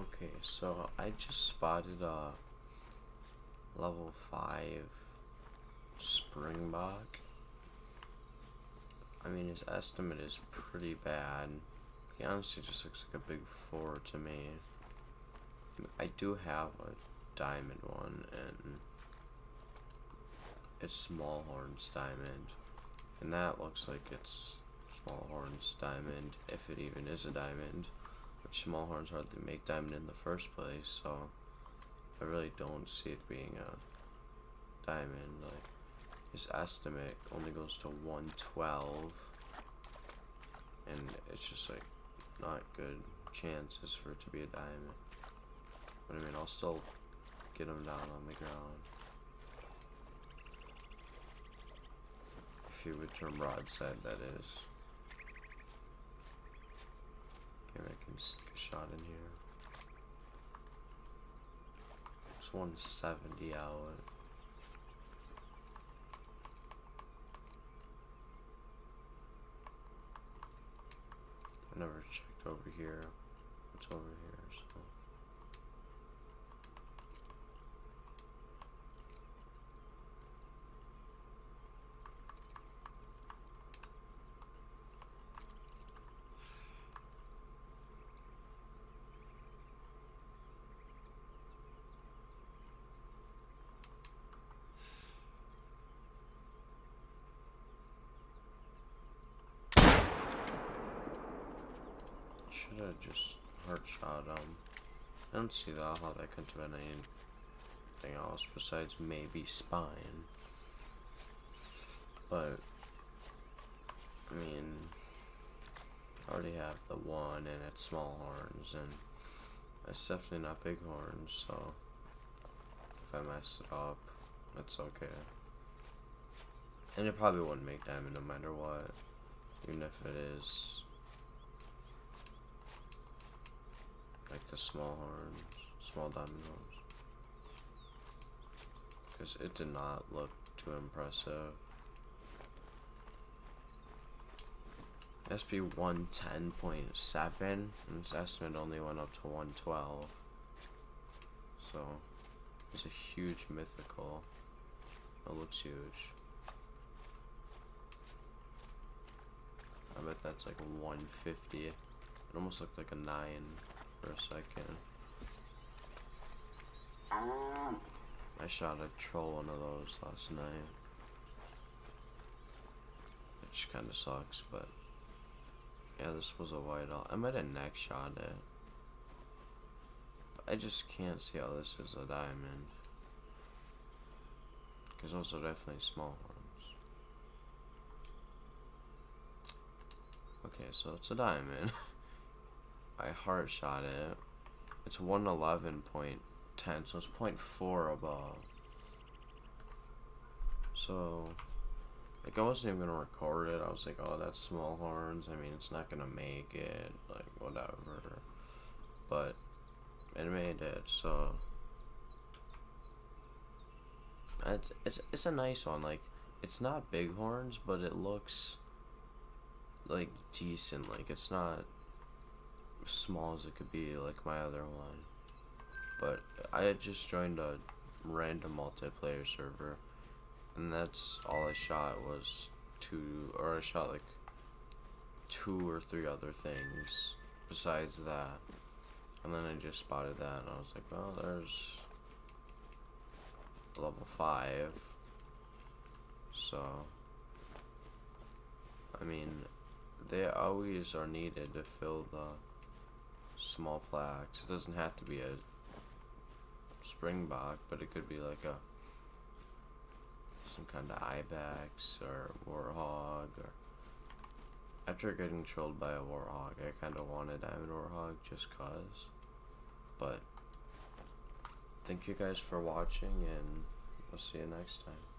Okay, so I just spotted a level 5 Springbok. I mean, his estimate is pretty bad. He honestly just looks like a big 4 to me. I do have a diamond one, and it's small horns diamond. And that looks like it's small horns diamond, if it even is a diamond which small horns hardly make diamond in the first place, so I really don't see it being a diamond. Like his estimate only goes to 112, and it's just like not good chances for it to be a diamond. But I mean, I'll still get him down on the ground. If he would turn broadside, that is. I a shot in here. It's 170 out. I never checked over here. It's over here? So. Have just hard shot him. I don't see that how that could have been anything else besides maybe spine. But I mean I already have the one and it's small horns and it's definitely not big horns, so if I mess it up, it's okay. And it probably wouldn't make diamond no matter what. Even if it is like the small horns, small diamond horns. Because it did not look too impressive. SP 110.7 and its estimate only went up to 112. So it's a huge mythical. It looks huge. I bet that's like 150. It almost looked like a 9 for a second. I shot a troll one of those last night. Which kinda sucks, but yeah, this was a white all. I might have neck shot it. But I just can't see how this is a diamond. Because those are definitely small ones. Okay, so it's a diamond. I heart shot it. It's 111.10, so it's 0.4 above. So, like, I wasn't even gonna record it. I was like, oh, that's small horns. I mean, it's not gonna make it. Like, whatever. But, it made it, so. It's, it's, it's a nice one. Like, it's not big horns, but it looks, like, decent. Like, it's not small as it could be, like my other one. But I had just joined a random multiplayer server, and that's all I shot was two, or I shot like two or three other things besides that. And then I just spotted that, and I was like, well, there's level 5. So, I mean, they always are needed to fill the small plaques. It doesn't have to be a springbok, but it could be like a some kind of ibex or warthog or after getting trolled by a warthog I kind of wanted a diamond warthog just cause but thank you guys for watching and we'll see you next time